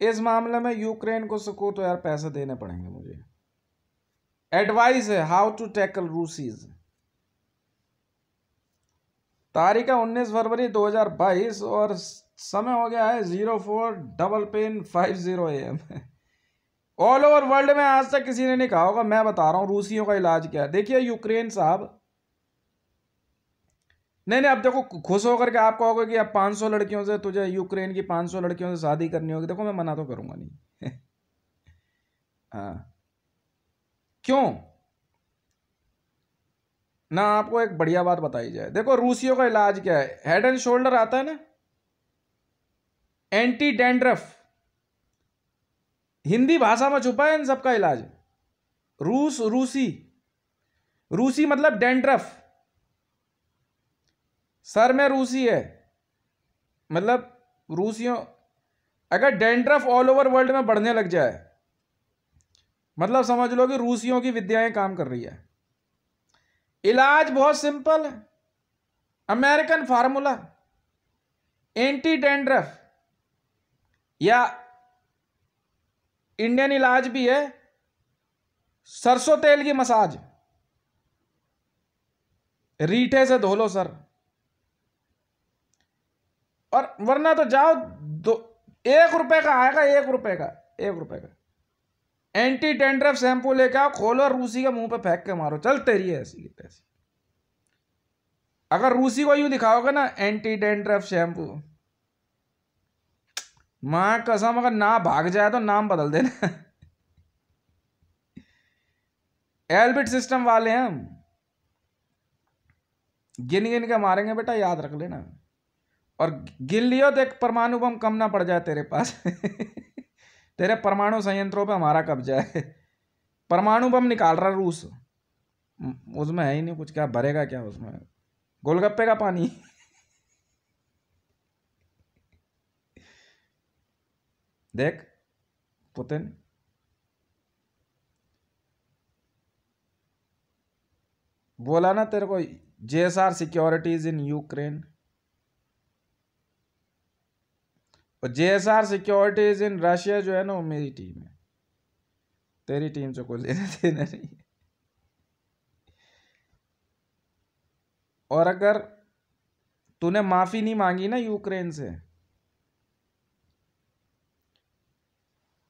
इस मामले में यूक्रेन को सको तो यार पैसे देने पड़ेंगे मुझे। एडवाइस है हाउ टू टैकल रूसीज तारीख है उन्नीस फरवरी 2022 और समय हो गया है zero four double pen five zero AM. All over world में आज तक किसी ने नहीं कहा होगा, मैं बता रहा हूँ, रूसियों का इलाज क्या है। देखिए यूक्रेन साहब नहीं नहीं, अब देखो खुश होकर के आप कहोगे कि अब 500 लड़कियों से तुझे यूक्रेन की 500 लड़कियों से शादी करनी होगी, देखो मैं मना तो करूँगा नहीं। हाँ। क्यों? ना, आपको एक बढ़िया बात बताई जाए। देखो, रूसियों का इलाज क्या है? हेड एंड शोल्डर आता है ना? एंटी डेंड्रफ हिंदी भाषा में छुपा है इन सबका इलाज। रूस, रूसी। रूसी मतलब डेंड्रफ सर में रूसी है। मतलब रूसियों, अगर डेंड्रफ ऑल ओवर वर्ल्ड में बढ़ने लग जाए मतलब समझ लो कि रूसियों की विद्याएँ काम कर रही है। इलाज बहुत सिंपल है। अमेरिकन फार्मूला एंटी डेंड्रफ या इंडियन इलाज भी है, सरसों तेल की मसाज। रीठे से धो लो, सर। और वरना तो जाओ, दो, एक रुपए का आएगा, एक रुपए का, एक रुपए का। एंटी डेंड्रफ शैंपू लेके आओ, खोलो और रूसी के मुँह पे फेंक के मारो। चल तेरी है ऐसी तैसी। अगर रूसी को यूँ दिखाओगे ना एंटी डेंड्रफ शैंपू माँ कसम, अगर ना भाग जाए तो नाम बदल देना। एलबिट सिस्टम वाले हैं हम। गिन गिन के मारेंगे बेटा, याद रख लेना। और गिन लियो एक परमाणु बम कम ना पड़ जाए तेरे पास। तेरे परमाणु संयंत्रों पे हमारा कब्जा है। परमाणु बम निकाल रहा रूस। उसमें है ही नहीं कुछ, क्या भरेगा क्या उसमें? गोलगप्पे का पानी। देख, पुतिन। बोला ना तेरे को, जेएसआर सिक्योरिटीज इन यूक्रेन और J S R securities in Russia जो है ना, वो मेरी टीम है। तेरी टीम से कोई लेना देना नहीं और अगर तूने माफ़ी नहीं मांगी ना यूक्रेन से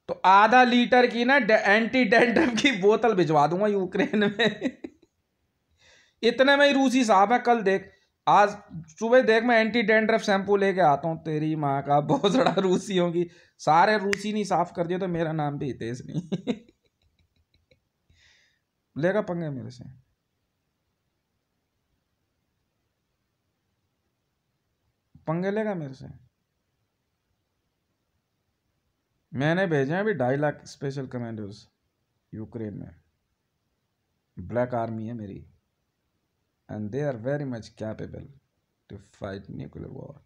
तो आधा लीटर की ना एंटी डेंड्रम की बोतल भिजवा दूँगा यूक्रेन में। इतने में ही रूसी साहब है, कल देख आज सुबह देख मैं एंटी डेंड्रफ शैम्पू लेके आता हूँ, तेरी माँ का, बहुत बड़ा रूसी होगी सारे रूसी नहीं, साफ़ कर दिए तो मेरा नाम भी हितेश नहीं। लेगा पंगे मेरे से। पंगे लेगा मेरे से। मैंने भेजे हैं अभी ढाई लाख स्पेशल कमांडर्स यूक्रेन में। ब्लैक आर्मी है मेरी। And they are very much capable to fight nuclear war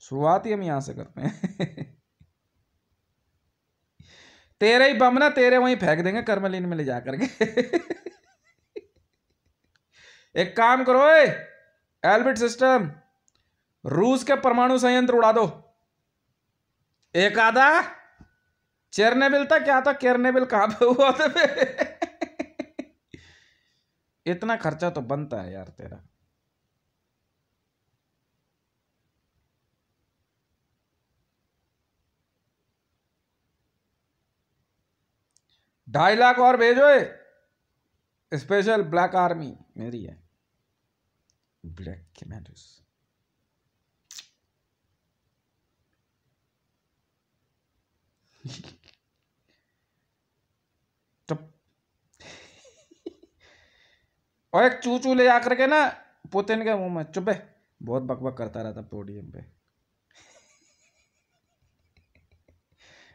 शुरुआत ही हम यहाँ से करते हैं। तेरे ही बम ना, तेरे वहीं फेंक देंगे करमलिन में ले जा करके। एक काम करो, ए एल्बिट सिस्टम रूस के परमाणु संयंत्र उड़ा दो। एक आधा, चेरनेबिल था, क्या था? केरनेबिल कहाँ पे हुआ था? इतना खर्चा तो बनता है यार तेरा। ढाई लाख और भेजो स्पेशल ब्लैक आर्मी, मेरी है। Black commanders. तो और एक चू चू ले जाकर के ना, पुतिन के मुँह में, चुपे बहुत बकबक करता रहता पोडियम पे।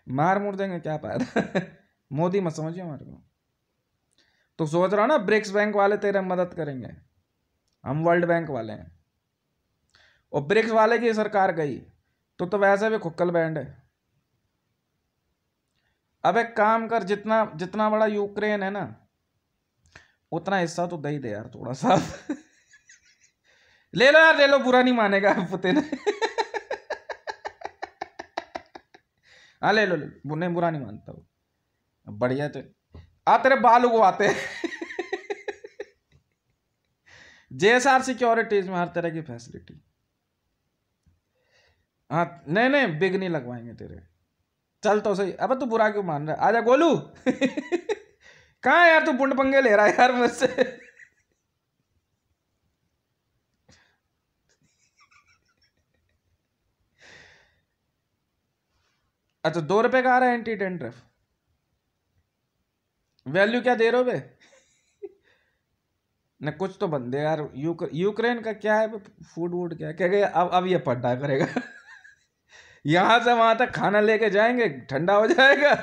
मार मुर देंगे, क्या फ़ायदा? मोदी मत समझिए हमारे को। तो सोच रहा ना, ब्रिक्स बैंक वाले तेरे मदद करेंगे। हम वर्ल्ड बैंक वाले हैं। और ब्रिक्स वाले की सरकार गई तो तो वैसे भी खुक्कल बैंड है। अब एक काम कर, जितना जितना बड़ा यूक्रेन है ना उतना हिस्सा तो दे ही दे यार, थोड़ा सा। ले लो यार, ले लो, बुरा नहीं मानेगा पुतिन हाँ ले लो ले लो। नहीं बुरा नहीं मानता वो। बढ़िया थे आ, तेरे बाल उगवाते जेएसआर सिक्योरिटीज में हर तरह की फैसिलिटी। हाँ नहीं नहीं, बिग नहीं लगवाएँगे तेरे। चल तो सही। अब तू बुरा क्यों मान रहा है? आजा, गोलू। कहाँ यार तू बुंड पंगे ले रहा है यार मुझसे? अच्छा दो रुपए का आ रहा है एंटी टेंड्रफ। वैल्यू क्या दे रहे हो बे? न कुछ तो बंदे यार यूक, यूक्रेन का क्या है? फ़ूड वूड क्या क्या गया अब अब ये पड्डा करेगा। यहाँ से वहाँ तक खाना लेके जाएँगे ठंडा हो जाएगा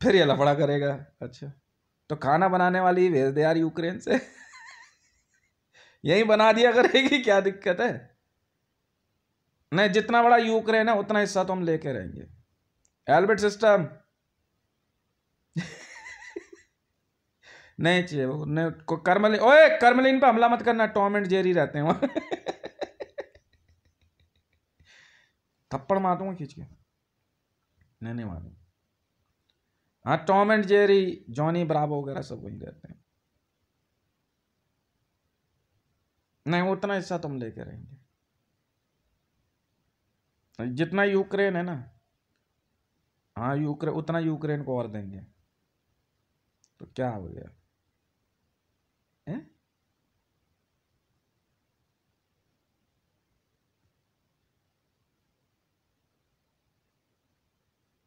फिर ये लफड़ा करेगा। अच्छा। तो खाना बनाने वाली भेज दे यार यूक्रेन से। यही बना दिया करेगी, क्या दिक्कत है? नहीं, जितना बड़ा यूक्रेन है, उतना हिस्सा तो हम लेके रहेंगे। Albert system. नहीं चाहिए, वो नहीं को कर्मलिन ओए, कर्मलिन पे हमला मत करना, टॉम एंड जेरी रहते हैं वहाँ। थप्पड़ मार दूँगा खींच के। नहीं नहीं मारूँगा। हाँ Tom and Jerry Johnny Bravo वगैरह सब वही रहते हैं। नहीं, उतना हिस्सा तुम लेके रहेंगे। जितना यूक्रेन है ना हाँ यूक्रेन उतना यूक्रेन को और देंगे। तो क्या हो गया?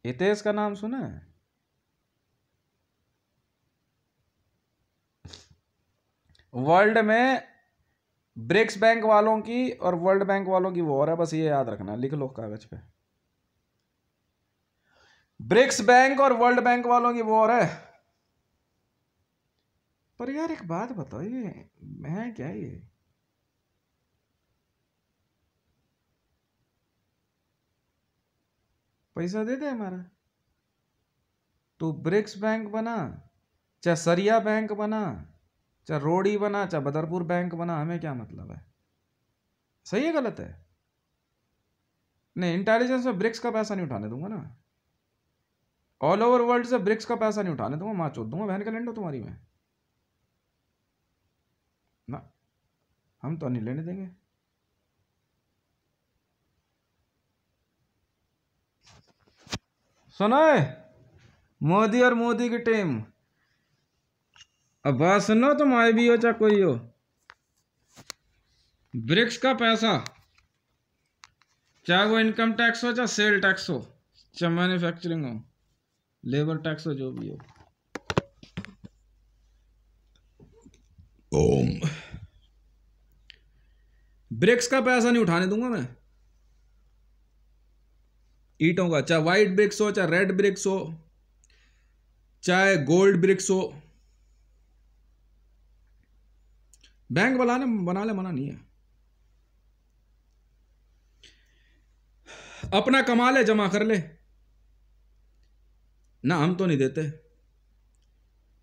हितेश का नाम सुना है? वर्ल्ड में ब्रिक्स बैंक वालों की और वर्ल्ड बैंक वालों की वॉर है, बस ये याद रखना, लिख लो कागज़ पे। ब्रिक्स बैंक और वर्ल्ड बैंक वालों की वॉर है। पर यार एक बात बताओ, ये है क्या ये? पैसा दे दे हमारा। तू ब्रिक्स बैंक बना, चाहे सरिया बैंक बना चाहे रोडी बना, चाहे बदरपुर बैंक बना, हमें क्या मतलब है? सही है, गलत है? नहीं इंटेलिजेंस में ब्रिक्स का पैसा नहीं उठाने दूँगा ना। ऑल ओवर वर्ल्ड से ब्रिक्स का पैसा नहीं उठाने दूँगा, माँ चोद दूँगा, बहन कैलेंडर तुम्हारी में। ना, हम तो नहीं लेने देंगे। सुनो, मोदी और मोदी की टीम अब बात सुनो तुम आए भी हो चाहे कोई हो। ब्रिक्स का पैसा। चाहे वो इनकम टैक्स हो चाहे सेल टैक्स हो चाहे मैन्युफैक्चरिंग हो लेबर टैक्स हो जो भी हो। ओम। ब्रिक्स का पैसा नहीं उठाने दूँगा मैं। ईटों का चाहे व्हाइट ब्रिक्स हो चाहे रेड ब्रिक्स हो चाहे गोल्ड ब्रिक्स हो बैंक बनाने बना ले मना नहीं है। अपना कमा ले, जमा कर ले। ना हम तो नहीं देते।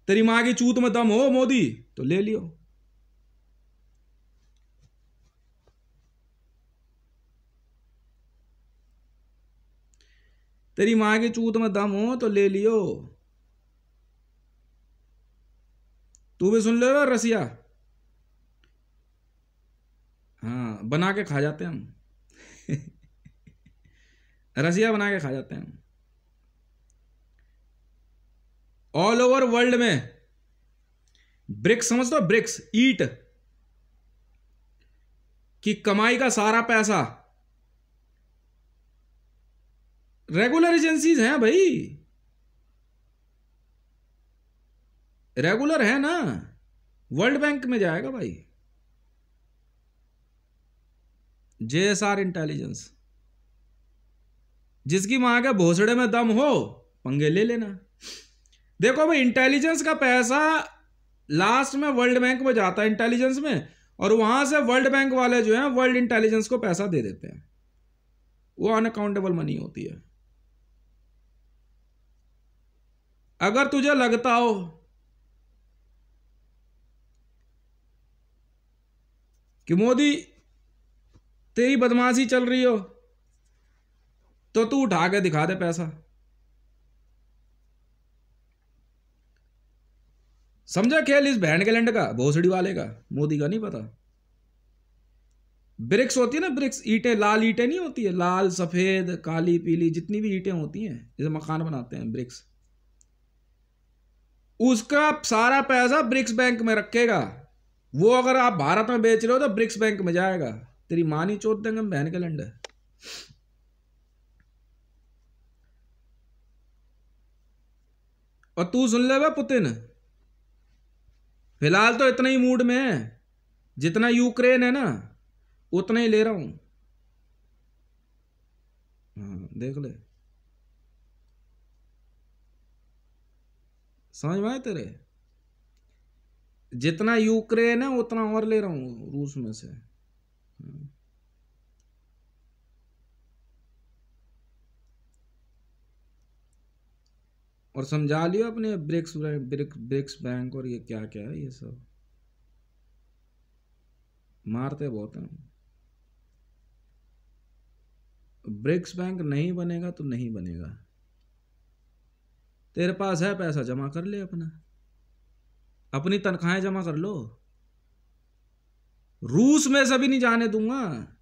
तेरी माँ की चूत में दम हो, मोदी तो ले लियो। तेरी माँ की चूत में दम हो तो ले लियो। तू भी सुन ले रसिया? हाँ बना के खा जाते हैं हम। रसिया बना के खा जाते हैं ऑल ओवर वर्ल्ड में ब्रिक्स समझ दो ब्रिक्स ईट की कमाई का सारा पैसा। रेगुलर एजेंसीज हैं भाई। रेगुलर है ना? वर्ल्ड बैंक में जाएगा भाई। JSR intelligence. जिसकी माँ के भोसड़े में दम हो, पंगे ले लेना। देखो भाई, इंटेलिजेंस का पैसा लास्ट में वर्ल्ड बैंक में जाता है इंटेलिजेंस में, और वहाँ से वर्ल्ड बैंक वाले जो हैं, वर्ल्ड इंटेलिजेंस को पैसा दे देते हैं। वो अनअकाउंटेबल मनी होती है। अगर तुझे लगता हो, कि मोदी तेरी बदमाशी चल रही हो। तो तू उठा के दिखा दे पैसा। समझा खेल इस बहन के लंड का, भोसड़ी वाले का, मोदी का नहीं पता। ब्रिक्स होती है ना ब्रिक्स, ईटें, लाल ईटें नहीं होती है? लाल, सफ़ेद, काली, पीली, जितनी भी ईटें होती हैं, जैसे मकान बनाते हैं ब्रिक्स। उसका सारा पैसा ब्रिक्स बैंक में रखेगा। वो अगर आप भारत में बेच रहे हो तो ब्रिक्स बैंक में जाएगा। तेरी माँ नहीं चोट देंगे, बहन के लंड और तू सुन ले पुतिन। फ़िलहाल तो इतना ही मूड में है, जितना यूक्रेन है ना, उतना ही ले रहा हूँ। हाँ देख ले। समझ में तेरे? जितना यूक्रेन है, उतना और ले रहा हूँ, रूस में से। हाँ। और समझा लियो अपने ब्रिक्स ब्रिक्स ब्रिक्स बैंक और ये क्या क्या है, ये सब? मारते बहुत हैं। ब्रिक्स बैंक नहीं बनेगा तो नहीं बनेगा। तेरे पास है पैसा, जमा कर ले अपना। अपनी तनख्वाहें जमा कर लो। रूस में से भी नहीं जाने दूँगा।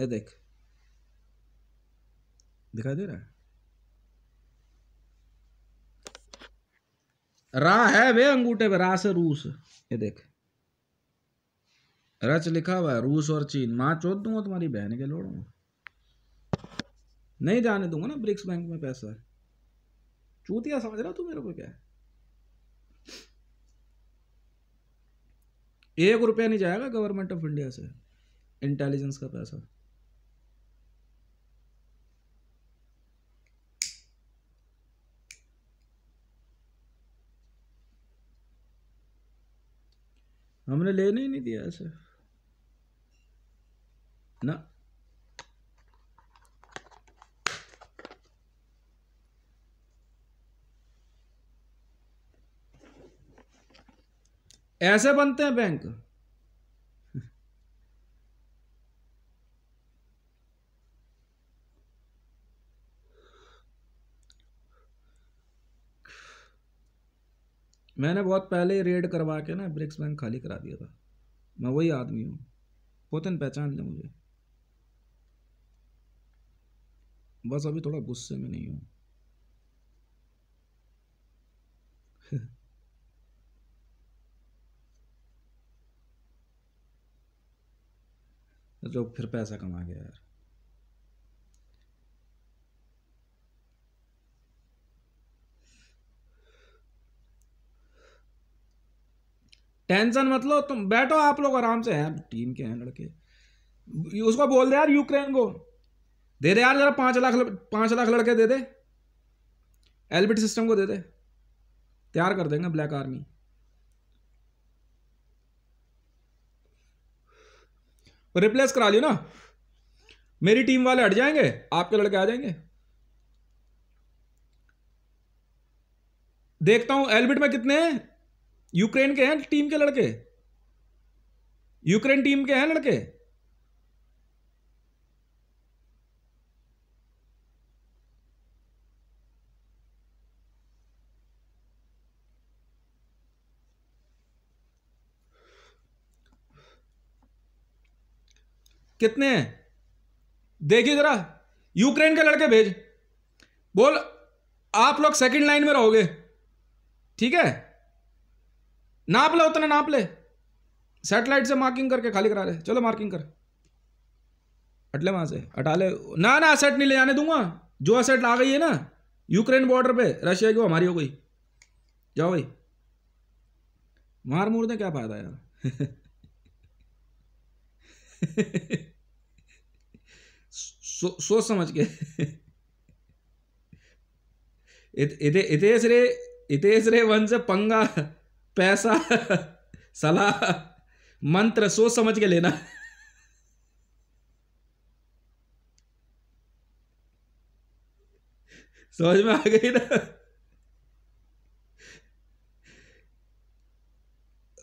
ये देख। दिखाई दे रहा है? रा है वे अंगूठे पे, रा से रूस। ये देख। रच लिखा हुआ है, रूस और चीन। माँ चोद दूँगा, तुम्हारी बहन के लोड़ूँगा नहीं जाने दूँगा ना ब्रिक्स बैंक में पैसा। चूतिया समझ रहा तू मेरे को क्या? एक रुपया नहीं जाएगा गवर्नमेंट ऑफ़ इंडिया से इंटेलिजेंस का पैसा। हमने लेने ही नहीं दिया ऐसे। ना। ऐसे बनते हैं बैंक। मैंने बहुत पहले रेड करवा के ना ब्रिक्स बैंक खाली करा दिया था। मैं वही आदमी हूँ। पोतन पहचान ले मुझे। बस अभी थोड़ा गुस्से में नहीं हूँ। जो फिर पैसा कमा गया यार। टेंशन मतलब तुम बैठो, आप लोग आराम से हैं, टीम के हैं, लड़के। उसको बोल दे यार, यूक्रेन को। दे दे यार, जरा पाँच लाख पाँच लाख लड़के दे दे। एलबिट सिस्टम को दे दे। तैयार कर देंगे, ब्लैक आर्मी। रिप्लेस करा लियो ना। मेरी टीम वाले हट जाएँगे, आपके लड़के आ जाएँगे। देखता हूँ एलबिट में कितने हैं। यूक्रेन के हैं टीम के लड़के। यूक्रेन टीम के हैं लड़के। कितने हैं? देखिए जरा, यूक्रेन के लड़के भेज। बोल, आप लोग सेकंड लाइन में रहोगे। ठीक है? नाप ले उतना, नाप ले। सेटेलाइट से मार्किंग करके खाली करा ले। चलो मार्किंग कर। हट ले वहाँ से, हटा ले। ना ना असेट नहीं ले जाने दूँगा। जो असेट आ गई है ना यूक्रेन बॉर्डर पे रशिया की, वो हमारी हो गई। जाओ भाई। मार मूर दे, क्या फ़ायदा यार? सो, सोच समझ के। इते इतेश रे इतेश रे वंश पंगा पैसा सलाह मंत्र सोच समझ के लेना। समझ में आ गई ना?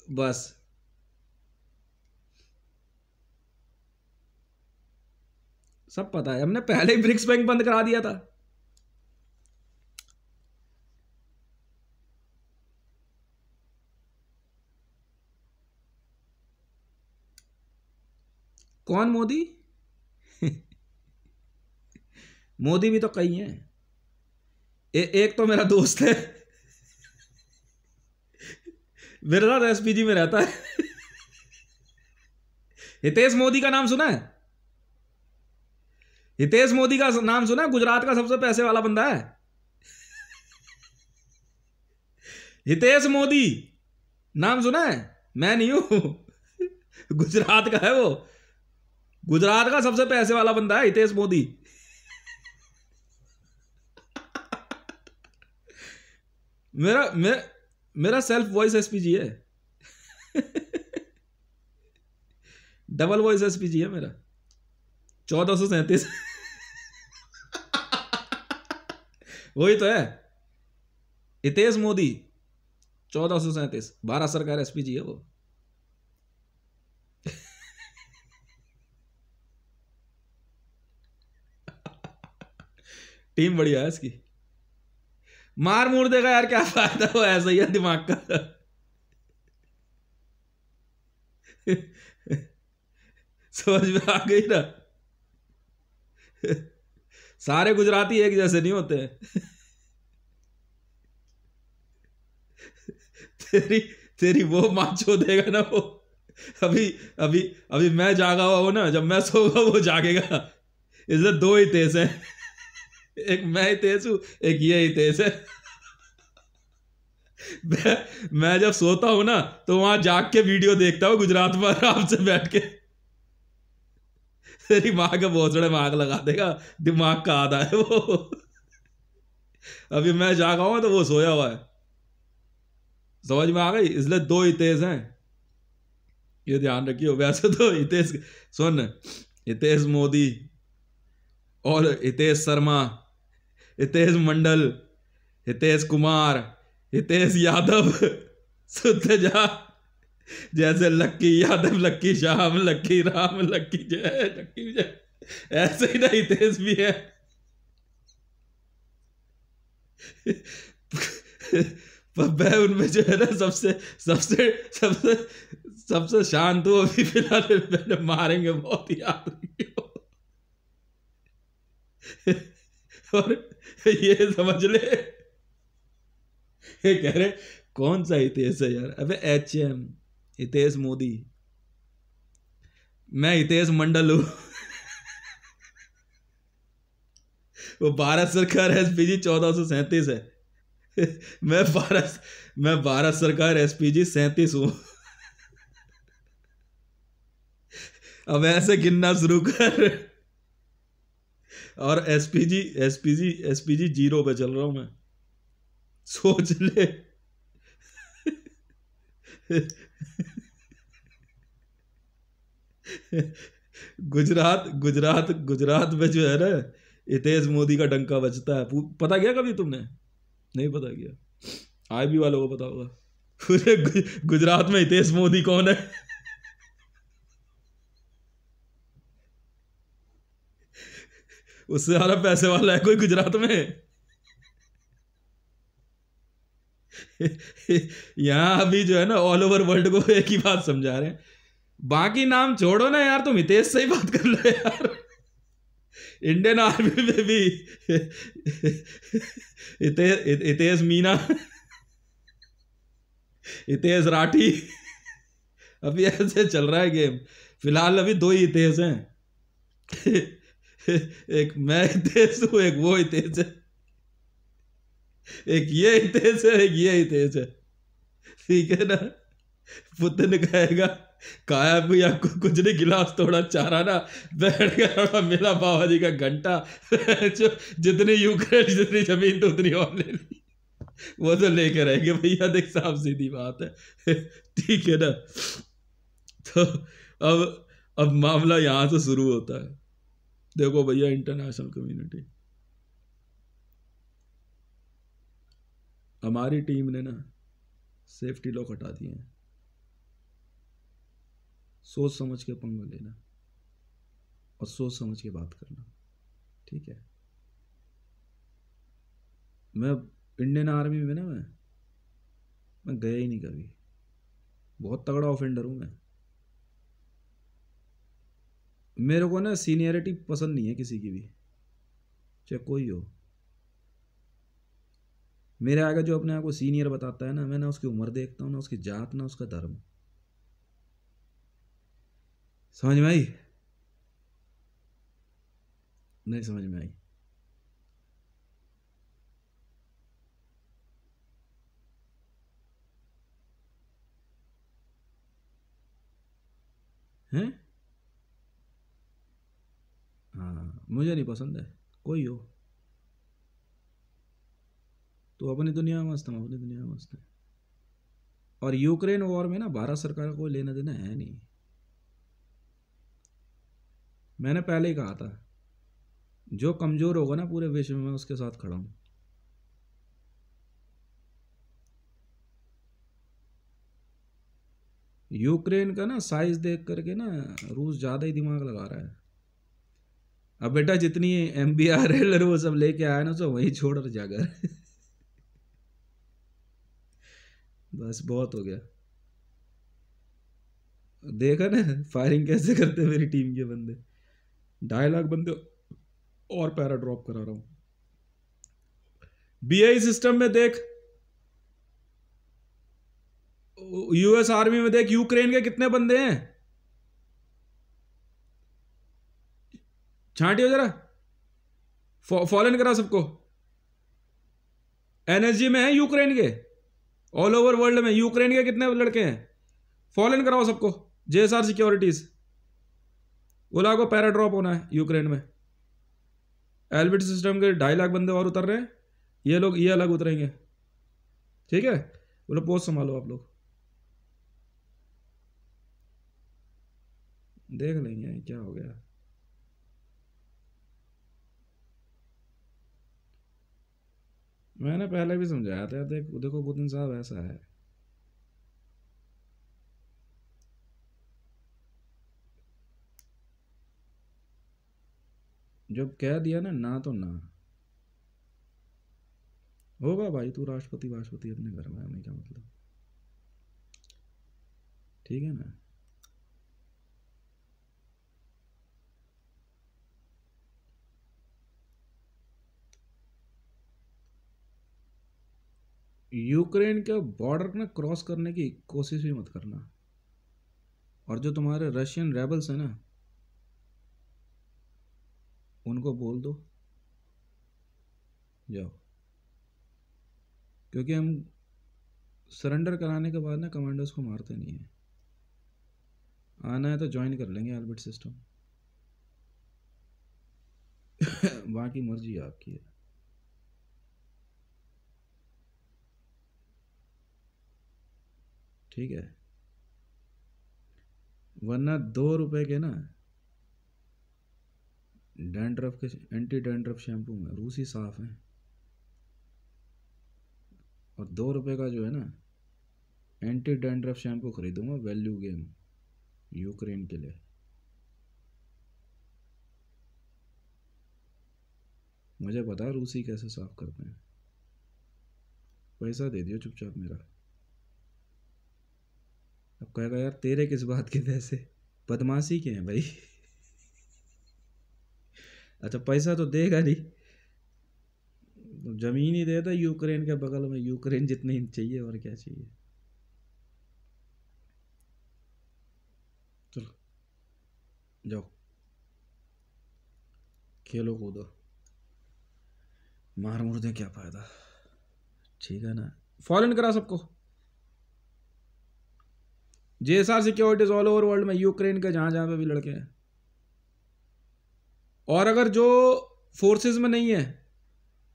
बस। सब पता है। हमने पहले ही ब्रिक्स बैंक बंद करा दिया था। कौन मोदी? मोदी भी तो कई हैं। एक तो मेरा दोस्त है। बिरला एसपीजी में रहता है। हितेश मोदी का नाम सुना है? हितेश मोदी का नाम सुना? गुजरात का सबसे पैसे वाला बंदा है। हितेश मोदी। नाम सुना है? मैं नहीं हूँ। गुजरात का है वो। गुजरात का सबसे पैसे वाला बंदा है हितेश मोदी। मेरा मेरा मेरा सेल्फ वॉइस एसपीजी है। डबल वॉइस एसपीजी है मेरा। चौदह सौ सैंतीस। वही तो है। हितेश मोदी, चौदह सौ सैंतीस। भारत सरकार एसपीजी है वो। टीम बढ़िया है इसकी। मार मूर देगा यार, क्या फ़ायदा हो? ऐसा ही है दिमाग का। समझ में आ गई ना? सारे गुजराती एक जैसे नहीं होते। तेरी तेरी वो माचो देगा ना वो, अभी अभी अभी मैं जागा हुआ हूँ ना, जब मैं सोगा वो जागेगा। इसलिए दो ही तेज है। एक मैं ही तेज हूँ, एक ये ही तेज है। मैं मैं जब सोता हूँ ना तो वहाँ जाग के वीडियो देखता हूँ गुजरात में आराम से बैठ के। तेरी माँ के भोसड़े में आग लगा देगा। दिमाग का आधा है वो। अभी मैं जागा हूँ तो वो सोया हुआ है। समझ में आ गई? इसलिए दो हितेश हैं। ये ध्यान रखियो। वैसे तो हितेश सुन हितेश मोदी और हितेश शर्मा हितेश मंडल हितेश कुमार हितेश यादव, सुनते जा। जैसे लक्की यादव, लक्की श्याम, लक्की राम, लक्की जय लक्की जय। ऐसे ही ना हितेश भी है। मैं उनमें जो है ना, सबसे सबसे सबसे सबसे शांत हूँ अभी फ़िलहाल। मैंने मारेंगे, बहुत याद और ये समझ ले। ये कह रहे कौन सा हितेश है यार? अबे एच एम हितेश मोदी। मैं हितेश मंडल हूँ। वो भारत सरकार एस पी एसपीजी चौदह सौ सैंतीस है। मैं भारत मैं भारत सरकार एसपीजी सैंतीस हूँ। अब ऐसे गिनना शुरू कर। और एसपीजी एसपीजी एसपीजी ज़ीरो पे चल रहा हूँ मैं। सोच ले। गुजरात गुजरात गुजरात में जो है ना हितेश मोदी का डंका बचता है। पता गया कभी तुमने? नहीं पता गया आई बी वालों को पता होगा। पूरे गुजरात में हितेश मोदी कौन है? उससे ज़्यादा पैसे वाला है कोई गुजरात में? यहाँ अभी जो है ना ऑल ओवर वर्ल्ड को एक ही बात समझा रहे हैं। बाकी नाम छोड़ो ना यार, तुम हितेश से ही बात कर लो यार। इंडियन आर्मी में भी हितेश मीना, हितेश राठी। अभी ऐसे चल रहा है गेम फ़िलहाल अभी दो ही हितेश हैं। एक मैं हितेश हूँ, एक वो हितेश है। एक ये हितेश है, एक ये हितेश है। ठीक है ना? पुत्र कहेगा काया भैया कुछ नहीं, गिलास थोड़ा चारा ना बैठ गया मिला बाबा जी का घंटा। जो, जितनी यूक्रेन, जितनी ज़मीन तो उतनी और ले ली। वो तो लेकर रहेंगे भैया, देख साफ़ सीधी बात है। ठीक है ना? तो अब अब मामला यहाँ से शुरू होता है। देखो भैया इंटरनेशनल कम्युनिटी हमारी टीम ने ना सेफ्टी लॉक हटा दिए हैं। सोच समझ के पंगा लेना और सोच समझ के बात करना। ठीक है? मैं इंडियन आर्मी में ना मैं मैं गया ही नहीं कभी। बहुत तगड़ा ऑफेंडर हूँ मैं। मेरे को ना सीनियरिटी पसंद नहीं है किसी की भी, चाहे कोई हो। मेरे आगे जो अपने आप को सीनियर बताता है ना, मैं ना उसकी उम्र देखता हूँ, ना उसकी जात, ना उसका धर्म। समझ में आई? नहीं समझ में आई। हैं? हाँ मुझे नहीं पसंद है। कोई हो। तो अपनी दुनिया में मस्त है अपनी दुनिया में मस्त है। और यूक्रेन वॉर में ना भारत सरकार को लेना देना है नहीं। मैंने पहले ही कहा था, जो कमज़ोर होगा ना पूरे विश्व में उसके साथ खड़ा हूँ। यूक्रेन का ना साइज़ देख करके ना रूस ज़्यादा ही दिमाग लगा रहा है। अब बेटा जितनी एम बी आर एल वो सब लेके आया ना सब वहीं छोड़ जाकर बस बहुत हो गया। देखा ना फायरिंग कैसे करते मेरी टीम के बंदे? ढाई लाख बंदे और पैरा ड्रॉप करा रहा हूँ। बीआई सिस्टम में देख यूएस आर्मी में देख यूक्रेन के कितने बंदे हैं? छांटियो जरा। फॉलन करा सबको। एनएसजी में है यूक्रेन के। ऑल ओवर वर्ल्ड में यूक्रेन के कितने लड़के हैं? फॉलन कराओ सबको जेएसआर सिक्योरिटीज ओला को पैरा ड्रॉप होना है यूक्रेन में। एलबिट सिस्टम के ढाई लाख बंदे और उतर रहे हैं। ये लोग ये अलग उतरेंगे। ठीक है? बोलो, पोस्ट संभालो आप लोग। देख लेंगे क्या हो गया। मैंने पहले भी समझाया था देख, देखो, पुतिन साहब ऐसा है। जब कह दिया ना ना तो ना। होगा भाई, तू राष्ट्रपति राष्ट्रपति अपने घर में आने का मतलब? ठीक है ना? यूक्रेन के बॉर्डर में क्रॉस करने की कोशिश भी मत करना। और जो तुम्हारे रशियन रेबल्स हैं ना उनको बोल दो। जाओ। क्योंकि हम सरेंडर कराने के बाद ना कमांडर्स को मारते नहीं हैं। आना है तो ज्वाइन कर लेंगे एल्बर्ट सिस्टम बाकी मर्ज़ी आपकी है। ठीक है। वरना दो रुपए के ना डैंड्रफ के एंटी डैंड्रफ शैम्पू में रूसी साफ़ है। और दो रुपए का जो है ना, एंटी डैंड्रफ शैम्पू खरीदूँगा वैल्यू गेम, यूक्रेन के लिए। मुझे पता रूसी कैसे साफ़ करते हैं। पैसा दे दियो चुपचाप मेरा। अब कहेगा, यार, तेरे किस बात के पैसे? बदमाशी के हैं भाई। अच्छा पैसा तो देगा नहीं। ज़मीन ही देता, यूक्रेन के बगल में, यूक्रेन जितनी चाहिए, और क्या चाहिए? चलो, जाओ। खेलो कूदो। मार मुर्दे क्या फ़ायदा? ठीक है ना? फॉलन करा सबको। JSR securities all over world में, यूक्रेन के जहाँ जहाँ पे भी लड़के हैं। और अगर जो फोर्सेस में नहीं है,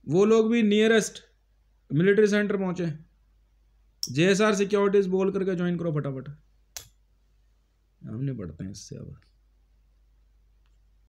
वो लोग भी नियरेस्ट मिलिट्री सेंटर पहुँचे। जे एस आर सिक्योरिटीज बोल करके ज्वाइन करो फटाफट। हमने पढ़ते हैं इससे अब।